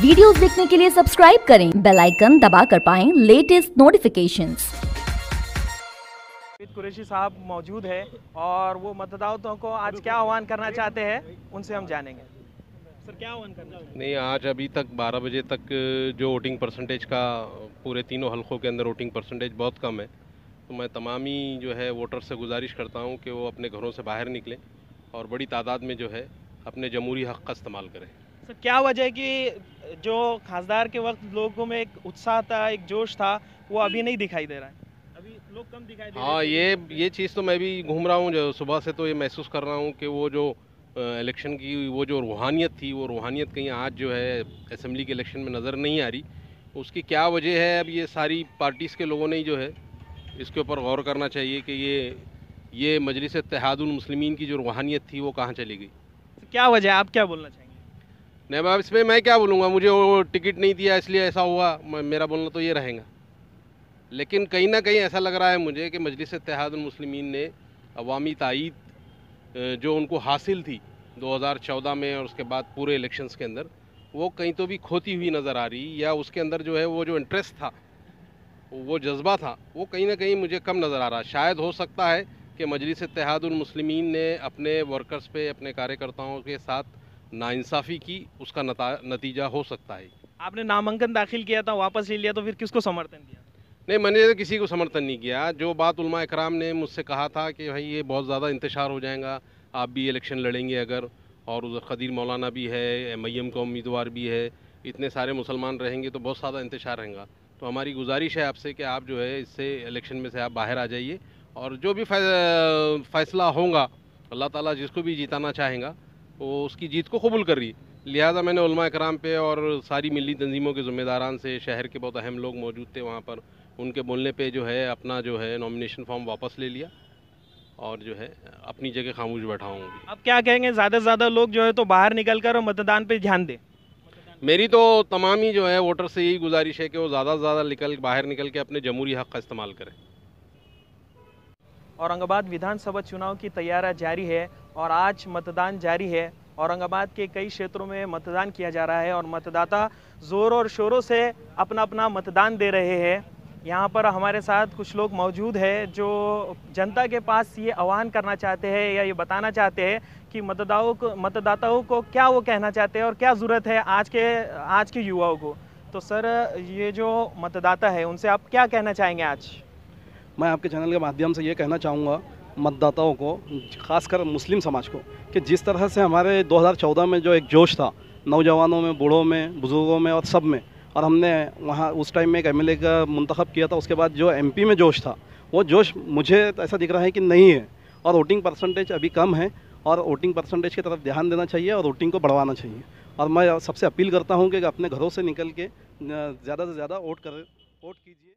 Videos देखने के लिए सब्सक्राइब करें। बेल आइकन दबा कर पाएँ लेटेस्ट नोटिफिकेशंस। हामिद कुरैशी साहब मौजूद है और वो मतदाताओं को आज क्या आह्वान करना चाहते हैं उनसे हम जानेंगे। सर क्या आह्वान करना नहीं आज अभी तक 12 बजे तक जो वोटिंग परसेंटेज का पूरे तीनों हलकों के अंदर वोटिंग परसेंटेज बहुत कम है। तो मैं तमाम ही जो है वोटर से गुजारिश करता हूँ कि वो अपने घरों से बाहर निकलें और बड़ी तादाद में जो है अपने जमहूरी हक़ का इस्तेमाल करें। सर क्या वजह है कि जो खासदार के वक्त लोगों में एक उत्साह था एक जोश था वो अभी नहीं दिखाई दे रहा है। अभी लोग कम दिखाई दे हाँ ये ये चीज़ तो मैं भी घूम रहा हूँ जो सुबह से तो ये महसूस कर रहा हूँ कि वो जो इलेक्शन की वो जो रूहानियत थी वो रूहानियत कहीं आज जो है असम्बली के इलेक्शन में नज़र नहीं आ रही। उसकी क्या वजह है अब ये सारी पार्टीज़ के लोगों ने ही जो है इसके ऊपर गौर करना चाहिए कि ये ये मजलिस मुस्लिमीन की जो रूहानियत थी वो कहाँ चली गई? क्या वजह है? आप क्या बोलना चाहेंगे? नहीं मैं इसमें मैं क्या बोलूँगा? मुझे वो टिकट नहीं दिया, इसलिए ऐसा हुआ। मेरा बोलना तो ये रहेगा। लेकिन कहीं ना कहीं ऐसा लग रहा है मुझे कि मजलिस मुस्लिमीन ने अवामी तइद जो उनको हासिल थी 2014 में और उसके बाद पूरे इलेक्शंस के अंदर, वो कहीं तो भी खोती हुई नज़र आ रही या उसके अंदर जो है वो जो इंटरेस्ट था, वो जज्बा था, वो कहीं ना कहीं मुझे कम नज़र आ रहा। शायद हो सकता है कि मजलिस मुस्लिमीन ने अपने वर्कर्स पे, अपने कार्यकर्ताओं के साथ नाइंसाफ़ी की उसका नतीजा हो सकता है। आपने नामांकन दाखिल किया था वापस ले लिया तो फिर किसको समर्थन दिया? नहीं मैंने तो किसी को समर्थन नहीं किया। जो बात उलमा इकराम ने मुझसे कहा था कि भाई ये बहुत ज़्यादा इंतशार हो जाएगा आप भी इलेक्शन लड़ेंगे अगर और उधर खदीर मौलाना भी है एम का उम्मीदवार भी है इतने सारे मुसलमान रहेंगे तो बहुत ज़्यादा इंतशार रहेगा। तो हमारी गुजारिश है आपसे कि आप जो है इससे इलेक्शन में से आप बाहर आ जाइए और जो भी फैसला होगा अल्लाह ताला जिसको भी जिताना चाहेगा वो उसकी जीत को कबूल कर रही है। लिहाजा मैंने उलमा कराम पे और सारी मिली तंजीमों के ज़िम्मेदारान से शहर के बहुत अहम लोग मौजूद थे वहाँ पर उनके बोलने पे जो है अपना जो है नॉमिनेशन फॉर्म वापस ले लिया और जो है अपनी जगह खामोश बैठा हूँ अब क्या कहेंगे ज़्यादा से ज़्यादा लोग जो है तो बाहर निकल कर मतदान पर ध्यान दें। मेरी तो तमाम ही जो है वोटर से यही गुजारिश है कि वो ज़्यादा से ज़्यादा निकल बाहर निकल के अपने जमहूरी हक़ का इस्तेमाल करें। औरंगाबाद विधानसभा चुनाव की तैयारी जारी है और आज मतदान जारी है। औरंगाबाद के कई क्षेत्रों में मतदान किया जा रहा है और मतदाता ज़ोर और शोरों से अपना अपना मतदान दे रहे हैं। यहाँ पर हमारे साथ कुछ लोग मौजूद हैं जो जनता के पास ये आह्वान करना चाहते हैं या ये बताना चाहते हैं कि मतदाओं को मतदाताओं को क्या वो कहना चाहते हैं और क्या ज़रूरत है आज के आज के युवाओं को। तो सर, ये जो मतदाता है, उनसे आप क्या कहना चाहेंगे आज? मैं आपके चैनल के माध्यम से ये कहना चाहूँगा मतदाताओं को, खासकर मुस्लिम समाज को, कि जिस तरह से हमारे 2014 में जो एक जोश था, नौजवानों में, बूढ़ों में, बुज़ुर्गों में और सब में, और हमने वहाँ उस टाइम में एक एमएलए का मंतखब किया था, उसके बाद जो एमपी में जोश था, वो जोश मुझे ऐसा दिख रहा है कि नहीं है, और वोटिंग परसेंटेज अभी कम है, और वोटिंग परसेंटेज की तरफ़ ध्यान देना चाहिए और वोटिंग को बढ़वाना चाहिए। और मैं सबसे अपील करता हूँ कि अपने घरों से निकल के ज़्यादा से ज़्यादा वोट कर, वोट कीजिए।